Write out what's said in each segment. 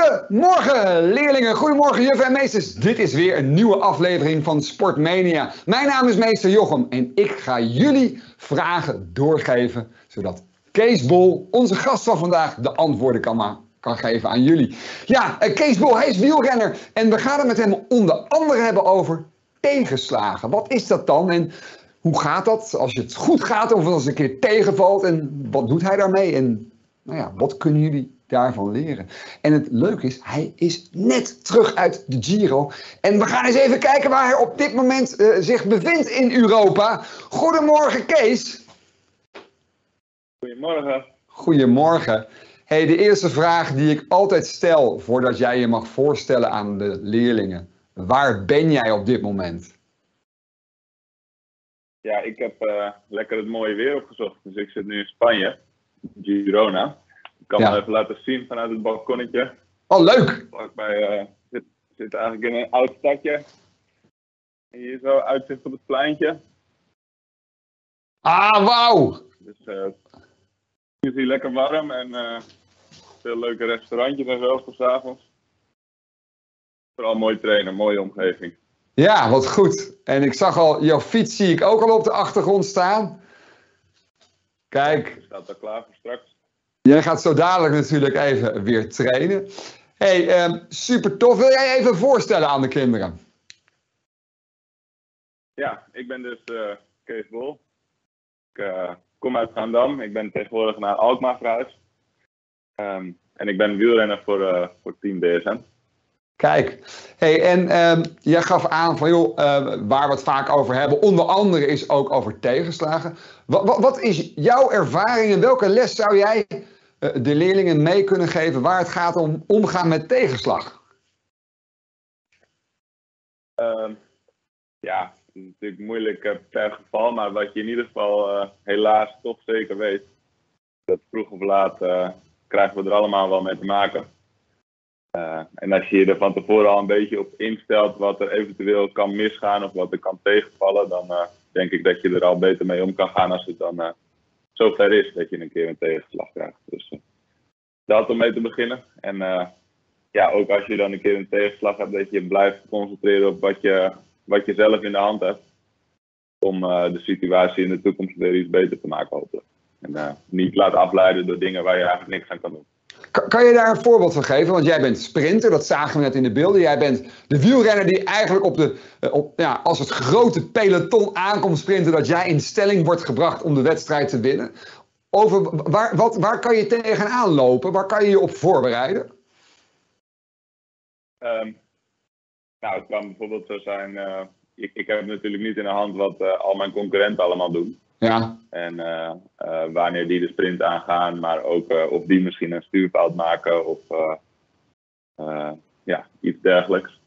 Goedemorgen leerlingen, goedemorgen juffen en meesters. Dit is weer een nieuwe aflevering van Sportmania. Mijn naam is meester Jochem en ik ga jullie vragen doorgeven, zodat Kees Bol, onze gast van vandaag, de antwoorden kan, kan geven aan jullie. Ja, eh, Kees Bol, hij is wielrenner en we gaan het met hem onder andere hebben over tegenslagen. Wat is dat dan en hoe gaat dat als het goed gaat of als het een keer tegenvalt en wat doet hij daarmee en nou ja, wat kunnen jullie daarvan leren. En het leuke is, hij is net terug uit de Giro. En we gaan eens even kijken waar hij op dit moment uh, zich bevindt in Europa. Goedemorgen, Kees. Goedemorgen. Goedemorgen. Hey, de eerste vraag die ik altijd stel voordat jij je mag voorstellen aan de leerlingen. Waar ben jij op dit moment? Ja, ik heb uh, lekker het mooie weer opgezocht. Dus ik zit nu in Spanje, Girona kan ja. even laten zien vanuit het balkonnetje. Oh, leuk! Bij, uh, zit, zit eigenlijk in een oud stadje. Hier zo uitzicht op het pleintje. Ah, wauw! Dus uh, het is hier lekker warm en uh, veel leuke restaurantjes en zo voor s'avonds. Vooral mooi trainen, mooie omgeving. Ja, wat goed. En ik zag al, jouw fiets zie ik ook al op de achtergrond staan. Kijk. Je staat er klaar voor straks. Jij gaat zo dadelijk natuurlijk even weer trainen. hey, um, super tof. Wil jij even voorstellen aan de kinderen? Ja, ik ben dus uh, Kees Bol. Ik uh, kom uit Gaandam. Ik ben tegenwoordig naar Alkmaar verhuisd. Um, en ik ben wielrenner voor, uh, voor Team DSM. Kijk, hey, en um, jij gaf aan van joh, waar we het vaak over hebben, onder andere is ook over tegenslagen. Wat, wat, wat is jouw ervaring en welke les zou jij de leerlingen mee kunnen geven waar het gaat om omgaan met tegenslag? Uh, ja, natuurlijk moeilijk per geval, maar wat je in ieder geval uh, helaas toch zeker weet, dat vroeg of laat krijgen we er allemaal wel mee te maken. En als je je er van tevoren al een beetje op instelt wat er eventueel kan misgaan of wat er kan tegenvallen, dan denk ik dat je er al beter mee om kan gaan als het dan zover is dat je een keer een tegenslag krijgt. Dus uh, dat om mee te beginnen. En uh, ja, ook als je dan een keer een tegenslag hebt, dat je blijft concentreren op wat je, wat je zelf in de hand hebt. Om uh, de situatie in de toekomst weer iets beter te maken, hopelijk. En niet laten afleiden door dingen waar je eigenlijk niks aan kan doen. Kan je daar een voorbeeld van geven? Want jij bent sprinter, dat zagen we net in de beelden. Jij bent de wielrenner die eigenlijk op de, op, ja, als het grote peloton aankomt sprinten, dat jij in stelling wordt gebracht om de wedstrijd te winnen. Over waar, wat, waar kan je tegenaan lopen? Waar kan je je op voorbereiden? Um, nou, het kan bijvoorbeeld zo zijn. Uh, ik, ik heb natuurlijk niet in de hand wat uh, al mijn concurrenten allemaal doen. Ja. En uh, uh, wanneer die de sprint aangaan, maar ook uh, of die misschien een stuurfout maken of ja, iets dergelijks.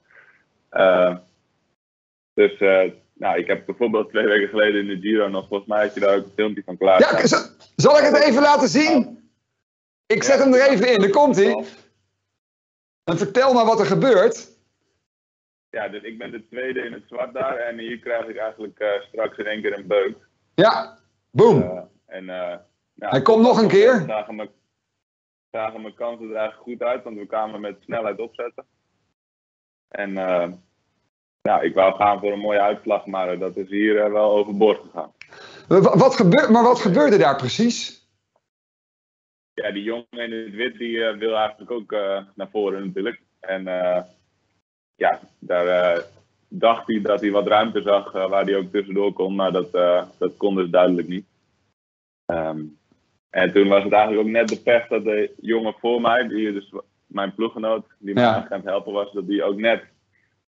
dus nou, ik heb bijvoorbeeld twee weken geleden in de Giro nog, volgens mij had je daar ook een filmpje van klaar. Ja, zal ik het even laten zien? Ik zet hem er even in, daar komt hij. En vertel maar wat er gebeurt. Ja, dus ik ben de tweede in het zwart daar en hier krijg ik eigenlijk straks in één keer een beuk. Ja, boom. Uh, en, ja, Hij komt nog een keer. Zagen mijn, zagen mijn kansen er eigenlijk goed uit, want we kwamen met snelheid opzetten. En uh, nou, ik wou gaan voor een mooie uitslag, maar dat is hier wel overboord gegaan. Wat gebeurt, maar wat gebeurde daar precies? Ja, die jongen in het wit die wil eigenlijk ook naar voren natuurlijk. En ja, daar dacht hij dat hij wat ruimte zag uh, waar hij ook tussendoor kon, maar dat, uh, dat kon dus duidelijk niet. Um, en toen was het eigenlijk ook net de pech dat de jongen voor mij, die dus mijn ploeggenoot, die mij ja. aan het helpen was, dat die ook net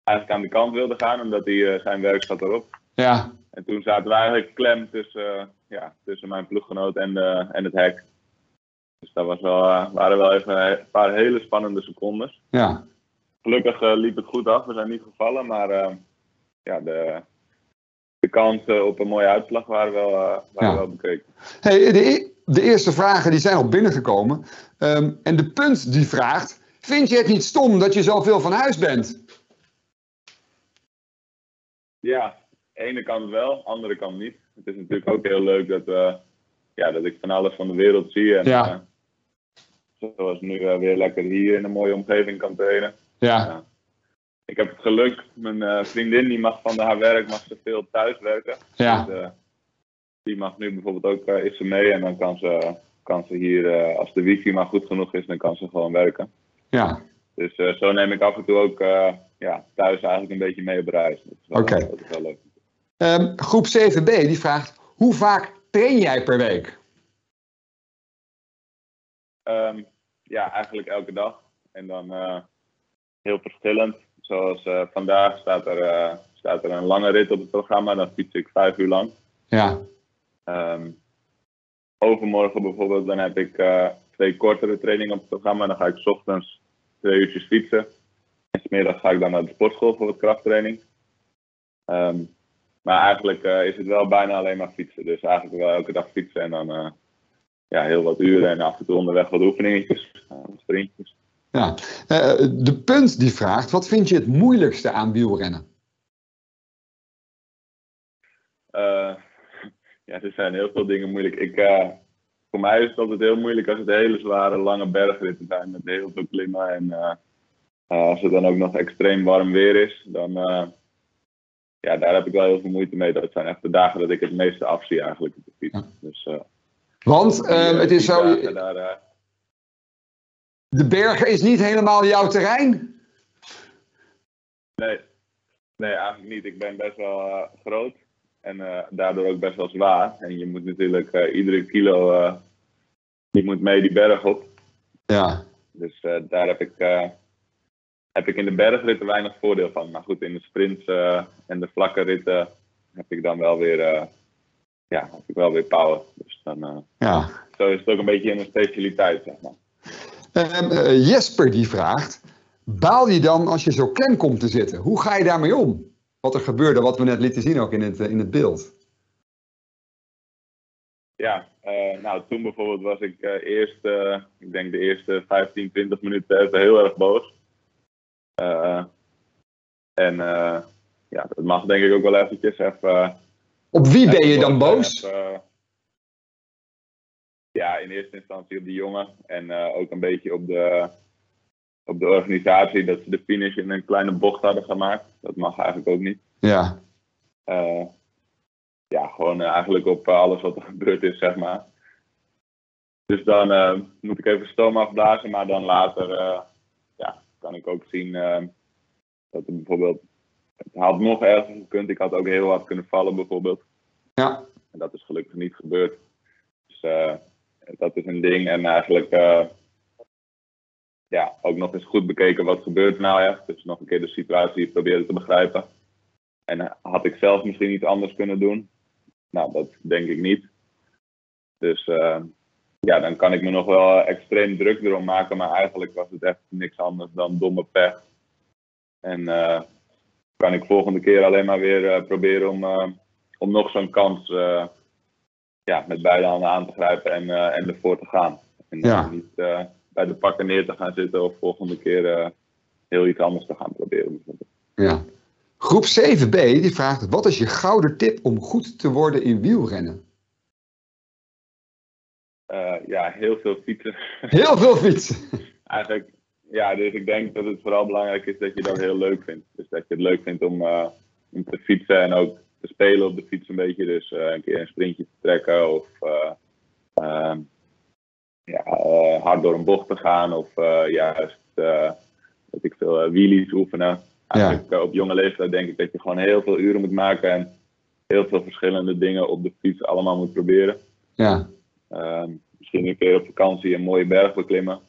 eigenlijk aan de kant wilde gaan, omdat hij uh, zijn werk zat erop. Ja. En toen zaten we eigenlijk klem tussen, ja, tussen mijn ploeggenoot en, de, en het hek. Dus dat was wel, waren wel even een paar hele spannende secondes. Ja gelukkig uh, liep het goed af. We zijn niet gevallen, maar uh, ja, de, de kansen op een mooie uitslag waren wel, uh, waren ja. wel bekeken. Hey, de, de, eerste vragen die zijn al binnengekomen. Um, en de punt die vraagt, vind je het niet stom dat je zoveel van huis bent? Ja, ene kant wel, andere kant niet. Het is natuurlijk ook heel leuk dat, ja, dat ik van alles van de wereld zie. En, ja. zoals nu weer lekker hier in een mooie omgeving kan trainen. Ja. Ik heb het geluk, mijn vriendin die mag van haar werk mag ze veel thuis werken. Ja. Dus, die mag nu bijvoorbeeld ook, is ze mee en dan kan ze, kan ze hier, als de wifi maar goed genoeg is, dan kan ze gewoon werken. Ja. Dus zo neem ik af en toe ook ja, thuis eigenlijk een beetje mee op reis. Oké. Leuk. Um, groep 7b die vraagt: hoe vaak train jij per week? Um, ja, eigenlijk elke dag. En dan uh, heel verschillend. Zoals uh, vandaag staat er, uh, staat er een lange rit op het programma. Dan fiets ik vijf uur lang. Ja. Um, overmorgen bijvoorbeeld, dan heb ik twee kortere trainingen op het programma. Dan ga ik 's ochtends twee uurtjes fietsen. En smiddag ga ik dan naar de sportschool voor wat krachttraining. Um, maar eigenlijk is het wel bijna alleen maar fietsen. Dus eigenlijk wel elke dag fietsen en dan ja, heel wat uren en af en toe onderweg wat oefeningetjes, sprintjes. Ja, de punt die vraagt, wat vind je het moeilijkste aan wielrennen? ja, er zijn heel veel dingen moeilijk. Ik, voor mij is het altijd heel moeilijk als het hele zware, lange bergritten zijn met heel veel klimmen. En als het dan ook nog extreem warm weer is, dan ja, daar heb ik wel heel veel moeite mee. Dat zijn echt de dagen dat ik het meeste afzie eigenlijk op de fiets. Dus, uh, Want uh, het is zo. Daar, uh... De bergen is niet helemaal jouw terrein? Nee, nee eigenlijk niet. Ik ben best wel groot en daardoor ook best wel zwaar. En je moet natuurlijk iedere kilo die moet mee die berg op. Ja. Dus daar heb ik heb ik in de bergritten weinig voordeel van. Maar goed, in de sprints en de vlakke ritten heb ik dan wel weer, ja, heb ik wel weer power. Dus dan, ja. Zo is het ook een beetje in een specialiteit, zeg maar. Ehm, Jesper die vraagt, baal je dan als je zo klem komt te zitten? Hoe ga je daarmee om? Wat er gebeurde, wat we net lieten zien ook in het, in het beeld. Ja, nou toen bijvoorbeeld was ik eerst, ik denk de eerste 15, 20 minuten even heel erg boos. En ja, dat mag denk ik ook wel eventjes even. Op wie ben je dan boos? Even, ja, in eerste instantie op die jongen. En uh, ook een beetje op de, op de organisatie dat ze de finish in een kleine bocht hadden gemaakt. Dat mag eigenlijk ook niet. Ja. ja, gewoon eigenlijk op alles wat er gebeurd is, zeg maar. Dus dan moet ik even stoom afblazen, maar dan later ja, kan ik ook zien uh, dat er bijvoorbeeld. Het had nog erger gekund. Ik had ook heel hard kunnen vallen, bijvoorbeeld. Ja. En dat is gelukkig niet gebeurd. Dus dat is een ding. En eigenlijk. Uh, ja, ook nog eens goed bekeken wat gebeurt nou echt. Dus nog een keer de situatie proberen te begrijpen. En had ik zelf misschien iets anders kunnen doen? Nou, dat denk ik niet. Dus ja, dan kan ik me nog wel extreem druk erom maken. Maar eigenlijk was het echt niks anders dan domme pech. En kan ik volgende keer alleen maar weer proberen om, om nog zo'n kans ja, met beide handen aan te grijpen en, en ervoor te gaan. En ja. niet bij de pakken neer te gaan zitten of volgende keer heel iets anders te gaan proberen. Ja. Groep 7b die vraagt: wat is je gouden tip om goed te worden in wielrennen? Uh, ja, heel veel fietsen. Heel veel fietsen. Eigenlijk, ja, dus ik denk dat het vooral belangrijk is dat je dat heel leuk vindt. Dus dat je het leuk vindt om, uh, om te fietsen en ook te spelen op de fiets een beetje. Dus uh, een keer een sprintje te trekken of ehm, ja, hard door een bocht te gaan of juist dat ik veel wheelies oefenen. Eigenlijk ja. op jonge leeftijd denk ik dat je gewoon heel veel uren moet maken en heel veel verschillende dingen op de fiets allemaal moet proberen. Ja. Uh, misschien een keer op vakantie een mooie berg beklimmen.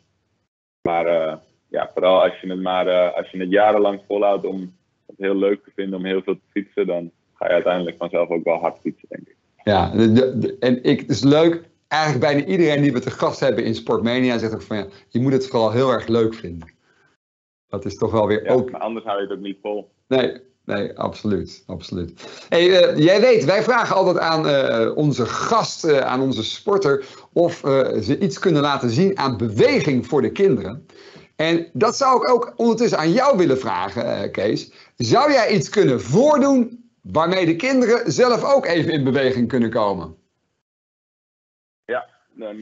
Maar uh, ja, vooral als je het maar uh, als je het jarenlang volhoudt om het heel leuk te vinden om heel veel te fietsen, dan ga je uiteindelijk vanzelf ook wel hard fietsen, denk ik. Ja, de, de, en ik, het is leuk. Eigenlijk bijna iedereen die we te gast hebben in Sportmania zegt ook van ja, je moet het vooral heel erg leuk vinden. Dat is toch wel weer ja, ook. Maar anders hou je het ook niet vol. Nee, Nee, absoluut. absoluut. Hey, uh, jij weet, wij vragen altijd aan uh, onze gast, uh, aan onze sporter, of ze iets kunnen laten zien aan beweging voor de kinderen. En dat zou ik ook ondertussen aan jou willen vragen, Kees. Zou jij iets kunnen voordoen waarmee de kinderen zelf ook even in beweging kunnen komen? Ja, dan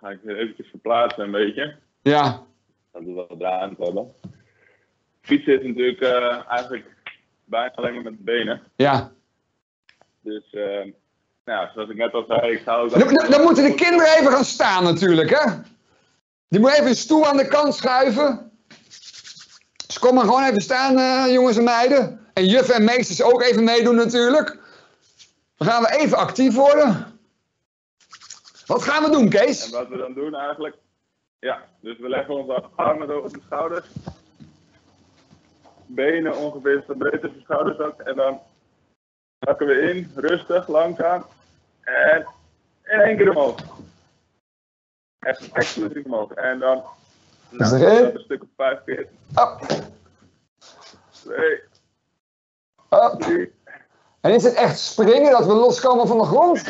ga ik weer eventjes verplaatsen een beetje. Ja, Dat we wat ruimte hebben. Fietsen is natuurlijk eh, eigenlijk bijna alleen maar met de benen. ja. Dus, eh, nou, zoals ik net al zei, ik ga ook... Dan, dan- dan moeten de kinderen even gaan staan natuurlijk, hè? Die moet even een stoel aan de kant schuiven. Dus kom maar gewoon even staan, eh, jongens en meiden. En juffen en meesters ook even meedoen natuurlijk. Dan gaan we even actief worden. Wat gaan we doen, En Kees? wat we dan doen eigenlijk... Ja, dus we leggen onze armen op de schouders. Benen ongeveer als de schouders ook. En dan zakken we in, rustig, langzaam. En in één keer omhoog. Echt explosief omhoog. En dan... Nou, dat een stuk of vijf keer. Op, Twee, drie, En is het echt springen dat we loskomen van de grond?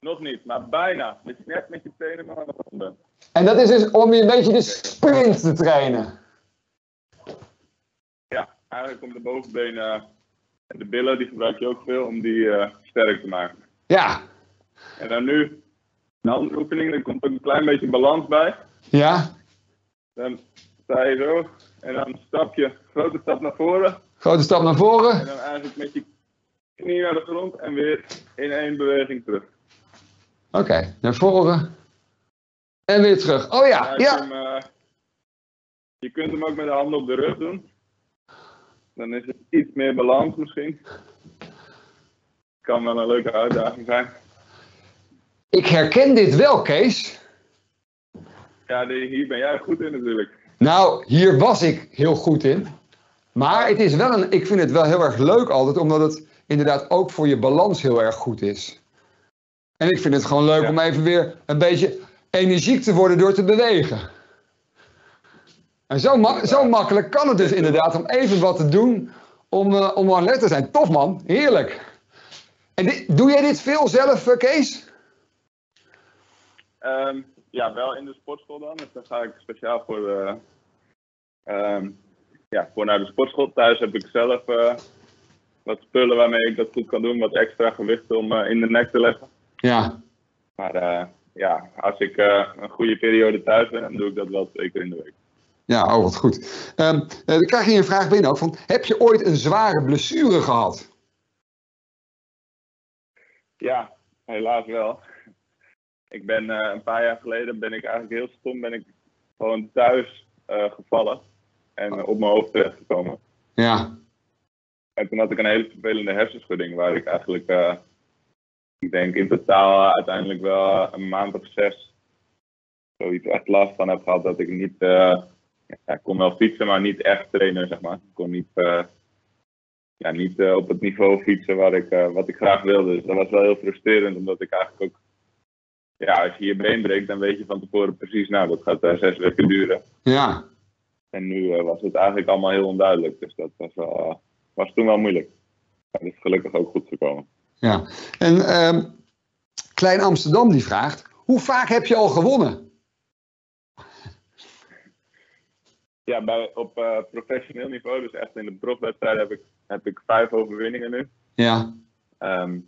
nog niet, maar bijna. Dat je net met je tenen maar aan de grond bent. En dat is dus om je een beetje de sprint te trainen. Ja, eigenlijk om de bovenbenen en de billen, die gebruik je ook veel om die eh, sterk te maken. Ja, En dan nu een andere oefening, er komt ook een klein beetje balans bij. ja. Dan sta je zo en dan stap je, grote stap naar voren. Grote stap naar voren. En dan eigenlijk met je knie naar de grond en weer in één beweging terug. Oké, naar voren. En weer terug. Oh ja, ja. hem, eh, je kunt hem ook met de handen op de rug doen. Dan is het iets meer balans misschien. Kan wel een leuke uitdaging zijn. Ik herken dit wel, Kees. Ja, hier ben jij goed in natuurlijk. Nou, hier was ik heel goed in. Maar het is wel een, ik vind het wel heel erg leuk altijd, omdat het inderdaad ook voor je balans heel erg goed is. En ik vind het gewoon leuk Ja. om even weer een beetje energiek te worden door te bewegen. En zo, ma- zo makkelijk kan het dus inderdaad om even wat te doen om, eh om alert te zijn. Tof man, heerlijk. En dit- doe jij dit veel zelf, eh, Kees? Ehm, ja, wel in de sportschool dan. Dus dan ga ik speciaal voor, de, ehm, ja, voor naar de sportschool. Thuis heb ik zelf eh, wat spullen waarmee ik dat goed kan doen. Wat extra gewicht om eh, in de nek te leggen. Ja. Maar eh, ja, als ik een goede periode thuis ben, dan doe ik dat wel twee keer in de week. Ja, oh wat goed. Eh, dan krijg je een vraag binnen ook van, heb je ooit een zware blessure gehad? Ja, helaas wel. Ik ben een paar jaar geleden ben ik eigenlijk heel stom ben ik gewoon thuis gevallen en op mijn hoofd terechtgekomen. Ja, En toen had ik een hele vervelende hersenschudding waar ik eigenlijk, eh, ik denk in totaal eh, uiteindelijk wel eh, een maand of zes zoiets echt last van heb gehad dat ik niet, eh, ja, ik kon wel fietsen, maar niet echt trainen zeg maar. Ik kon niet, eh, ja, niet eh, op het niveau fietsen waar ik, eh, wat ik graag wilde. Dus dat was wel heel frustrerend omdat ik eigenlijk ook, ja als je je been breekt dan weet je van tevoren precies, nou dat gaat eh, zes weken duren. ja. En nu eh, was het eigenlijk allemaal heel onduidelijk. Dus dat was, wel, eh, was toen wel moeilijk. Maar het is gelukkig ook goed gekomen. ja. En ehm, Klein Amsterdam die vraagt, hoe vaak heb je al gewonnen? Ja, bij, op eh, professioneel niveau, dus echt in de profwedstrijd, heb ik, heb ik vijf overwinningen nu. Ja, Ehm,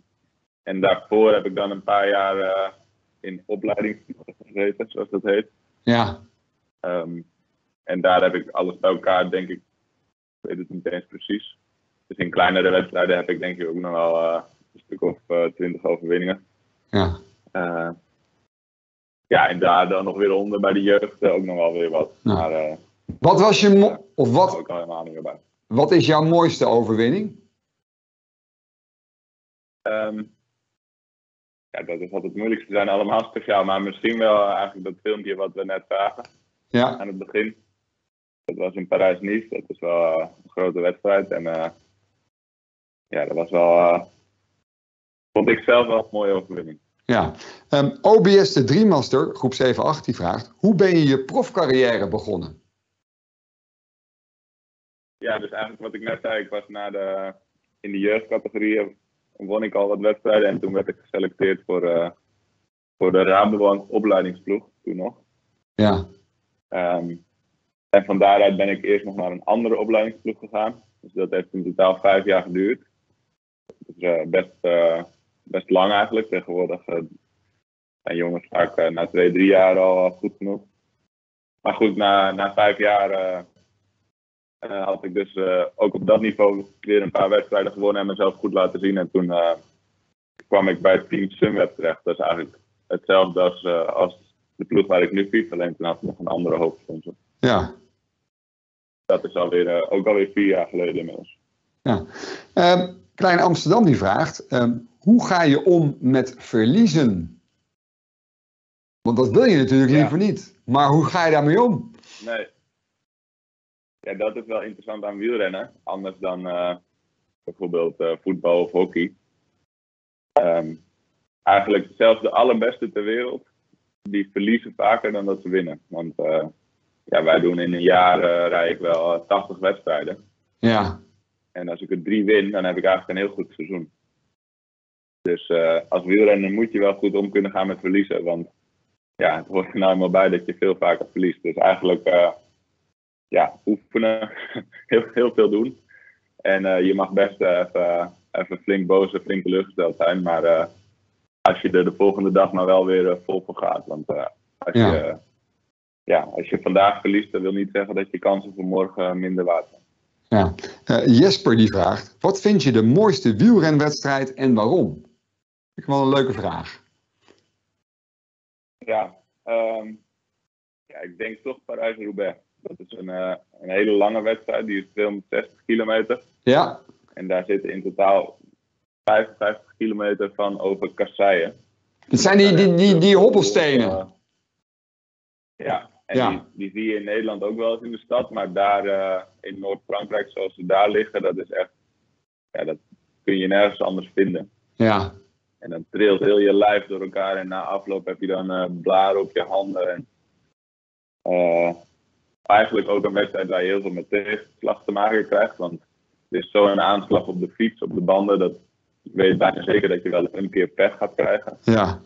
en daarvoor heb ik dan een paar jaar in opleiding gezeten, zoals dat heet. ja, Ehm, en daar heb ik alles bij elkaar, denk ik, ik weet het niet eens precies. Dus in kleinere wedstrijden heb ik denk ik ook nog wel eh, een stuk of eh, twintig overwinningen. ja. Eh, ja, en daar dan nog weer onder bij de jeugd ook nog wel weer wat. Ja. Maar Wat was je, mo- of wat, ook al helemaal niet meer bij. wat is jouw mooiste overwinning? Ehm, ja, dat is altijd het moeilijkste. Ze zijn allemaal speciaal, maar misschien wel eigenlijk dat filmpje wat we net zagen Ja, aan het begin. Dat was in Parijs-Nice. Dat is wel eh, een grote wedstrijd. En eh, ja, dat was wel, eh, vond ik zelf wel een mooie overwinning. ja. Ehm, OBS de Dreammaster, groep 7-8, die vraagt, hoe ben je je profcarrière begonnen? Ja, dus eigenlijk wat ik net zei, ik was na de, in de jeugdcategorie won ik al wat wedstrijden en toen werd ik geselecteerd voor, voor de Rabobank opleidingsploeg, toen nog. Ja, Ehm, en van daaruit ben ik eerst nog naar een andere opleidingsploeg gegaan. Dus dat heeft in totaal vijf jaar geduurd. Dat is eh, best, eh, best lang eigenlijk. Tegenwoordig eh, zijn jongens vaak uh, na twee, drie jaar al goed genoeg. Maar goed, na, na vijf jaar had ik dus ook op dat niveau weer een paar wedstrijden gewonnen en mezelf goed laten zien. En toen kwam ik bij het team Sunweb terecht. Dat is eigenlijk hetzelfde als, als de ploeg waar ik nu fiets, alleen toen had ik nog een andere hoofdsponsor. Ja. Dat is alweer, uh, ook alweer vier jaar geleden inmiddels. Ja. Um, Klein Amsterdam die vraagt, um, hoe ga je om met verliezen? Want dat wil je natuurlijk ja. liever niet. Maar hoe ga je daarmee om? Nee. Ja, dat is wel interessant aan wielrennen. Anders dan uh, bijvoorbeeld uh, voetbal of hockey. Um, eigenlijk zelfs de allerbeste ter wereld die verliezen vaker dan dat ze winnen. Want uh, ja, wij doen in een jaar uh, rij ik wel 80 wedstrijden. Ja. En als ik er drie win, dan heb ik eigenlijk een heel goed seizoen. Dus uh, als wielrenner moet je wel goed om kunnen gaan met verliezen. Want ja, het hoort er nou eenmaal bij dat je veel vaker verliest. Dus eigenlijk ja, oefenen, heel, heel veel doen. En je mag best even, even flink boos en flink teleurgesteld zijn. Maar als je er de volgende dag maar wel weer vol voor gaat. Want als, ja. Je, ja, als je vandaag verliest, dat wil niet zeggen dat je kansen voor morgen minder waard zijn. Ja. Uh, Jesper die vraagt, wat vind je de mooiste wielrenwedstrijd en waarom? Ik wel een leuke vraag. Ja, um, ja ik denk toch Parijs-Roubaix. Dat is een, een hele lange wedstrijd, die is 260 kilometer. Ja. En daar zitten in totaal 55 kilometer van over Kasseien. Dat zijn die, die, die, die hobbelstenen. Ja, en ja. Die, die, zie je in Nederland ook wel eens in de stad, maar daar uh, in Noord-Frankrijk, zoals ze daar liggen, dat is echt, ja, dat kun je nergens anders vinden. Ja. En dan trilt heel je lijf door elkaar en na afloop heb je dan uh, blaren op je handen. En, eigenlijk ook een wedstrijd waar je heel veel met tegenslag te maken krijgt, want het is zo'n aanslag op de fiets, op de banden, dat ik weet bijna zeker dat je wel een keer pech gaat krijgen. Ja.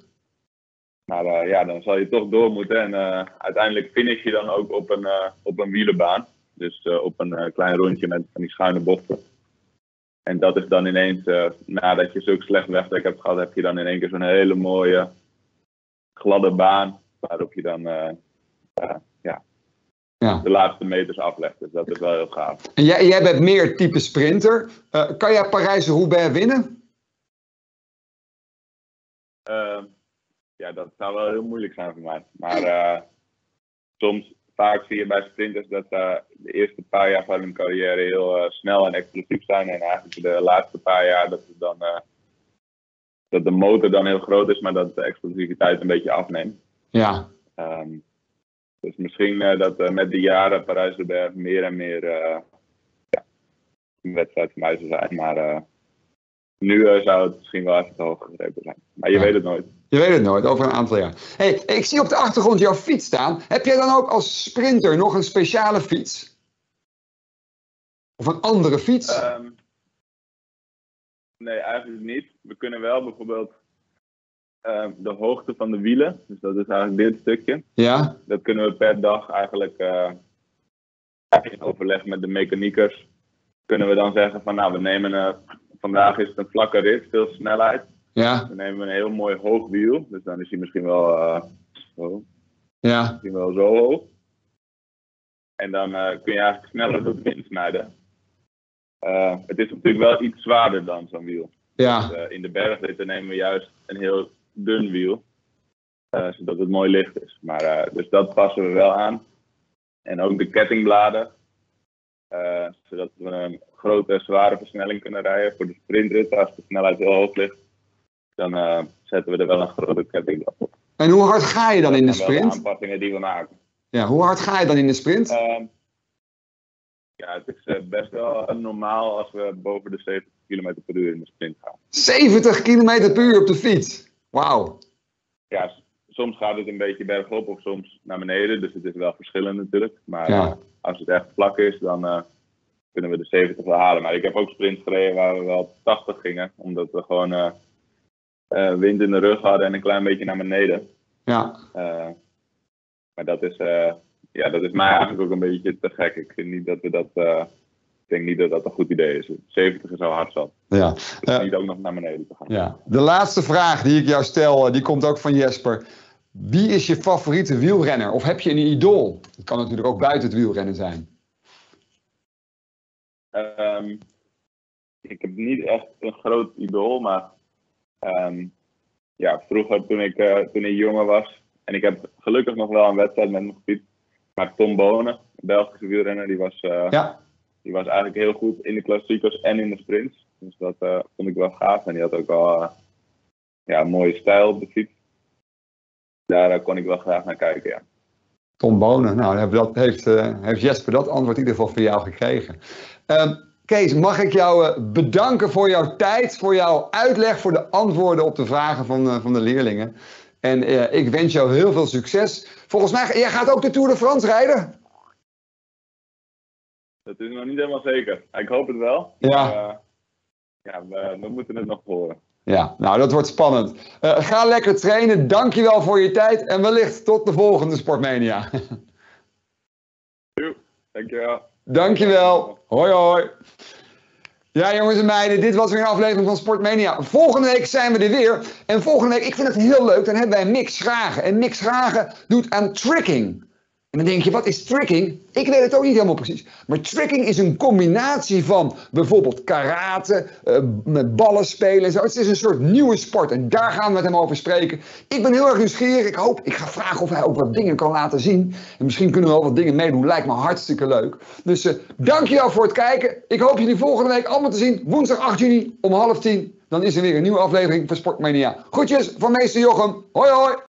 Maar uh, ja, dan zal je toch door moeten. En uh, uiteindelijk finish je dan ook op een, uh, op een wielenbaan. Dus op een klein rondje met van die schuine bochten. En dat is dan ineens, nadat je zulk slecht wegdek hebt gehad, heb je dan in één keer zo'n hele mooie, gladde baan. Waarop je dan ja, ja. de laatste meters aflegt. Dus dat is wel heel gaaf. En jij, jij bent meer type sprinter. kan jij Parijs-Roubaix winnen? Uh, ja, dat zou wel heel moeilijk zijn voor mij. Maar uh, soms, vaak zie je bij sprinters dat uh, de eerste paar jaar van hun carrière heel uh, snel en explosief zijn. En eigenlijk de laatste paar jaar dat, het dan, dat de motor dan heel groot is, maar dat de explosiviteit een beetje afneemt. Ja. Um, dus misschien dat met de jaren Parijs-Roubaix meer en meer ja, een wedstrijd voor mij zou zijn. Maar nu uh, zou het misschien wel even te hoog gegrepen zijn. Maar je weet het nooit. Je weet het nooit, over een aantal jaar. hey, ik zie op de achtergrond jouw fiets staan. Heb jij dan ook als sprinter nog een speciale fiets? Of een andere fiets? Um, nee, eigenlijk niet. We kunnen wel bijvoorbeeld uh, de hoogte van de wielen, dus dat is eigenlijk dit stukje. Ja. Dat kunnen we per dag eigenlijk uh, in overleg met de mechaniekers. Kunnen we dan zeggen van nou, we nemen uh, vandaag is het een vlakke rit, veel snelheid. Ja. Dan nemen we een heel mooi hoog wiel. Dus dan is hij misschien wel, uh, zo. Ja. Misschien wel zo hoog. En dan uh, kun je eigenlijk sneller door de wind snijden. Uh, het is natuurlijk wel iets zwaarder dan zo'n wiel. Ja. Dus, in de bergritten nemen we juist een heel dun wiel. zodat het mooi licht is. Maar, dus dat passen we wel aan. En ook de kettingbladen. Zodat we een grote, zware versnelling kunnen rijden voor de sprintrit. Als de snelheid heel hoog ligt, dan uh, zetten we er wel een grote kettingblad op. En hoe hard ga je dan in de sprint? De aanpassingen die we maken. Ja, hoe hard ga je dan in de sprint? Uh, ja, het is uh, best wel normaal als we boven de 70 km per uur in de sprint gaan. 70 km per uur op de fiets? Wauw. Ja, soms gaat het een beetje bergop of soms naar beneden. Dus het is wel verschillend natuurlijk. Maar Ja. als het echt vlak is, dan kunnen we de 70 wel halen. Maar ik heb ook sprints gereden waar we wel 80 gingen. Omdat we gewoon uh, uh, wind in de rug hadden en een klein beetje naar beneden. Ja. Uh, maar dat is, ja, dat is mij eigenlijk ook een beetje te gek. Ik vind niet dat we dat denk niet dat dat een goed idee is. 70 is al hard zat. Ja. Dus Eh, niet ook nog naar beneden te gaan. ja. De laatste vraag die ik jou stel, eh, die komt ook van Jesper. Wie is je favoriete wielrenner? Of heb je een idool? Het kan natuurlijk ook buiten het wielrennen zijn. Ehm, ik heb niet echt een groot idool, maar ehm, ja, vroeger toen ik, eh, toen ik jonger was, en ik heb gelukkig nog wel een wedstrijd met me gefietst, maar Tom Bonen, een Belgische wielrenner, die was, eh, Ja, die was eigenlijk heel goed in de klassiekers en in de sprints. Dus dat eh, vond ik wel gaaf en die had ook wel ja, een mooie stijl op de fiets. Daar kon ik wel graag naar kijken, ja. Tom Bonen. Nou, dat heeft, heeft Jesper dat antwoord in ieder geval van jou gekregen. Ehm, Kees, mag ik jou eh, bedanken voor jouw tijd, voor jouw uitleg, voor de antwoorden op de vragen van, eh, van de leerlingen. En eh, ik wens jou heel veel succes. Volgens mij, jij gaat ook de Tour de France rijden? Dat is nog niet helemaal zeker. Ik hoop het wel. Ja. Maar, ja, we, we moeten het nog horen. Ja, nou dat wordt spannend. Eh, ga lekker trainen, dankjewel voor je tijd en wellicht tot de volgende Sportmania. Dankjewel. Dankjewel. Hoi hoi. Ja jongens en meiden, dit was weer een aflevering van Sportmania. Volgende week zijn we er weer. En volgende week, ik vind het heel leuk, dan hebben wij Mick Schragen. En Mick Schragen doet aan tricking. En dan denk je, wat is tricking? Ik weet het ook niet helemaal precies. Maar tricking is een combinatie van bijvoorbeeld karate, eh, met ballen spelen en zo. Het is een soort nieuwe sport en daar gaan we met hem over spreken. Ik ben heel erg nieuwsgierig. Ik hoop, ik ga vragen of hij ook wat dingen kan laten zien. En misschien kunnen we wel wat dingen meedoen. Lijkt me hartstikke leuk. Dus eh dankjewel voor het kijken. Ik hoop jullie volgende week allemaal te zien. Woensdag 8 juni om half tien. Dan is er weer een nieuwe aflevering van Sportmania. Groetjes van meester Jochem. Hoi hoi.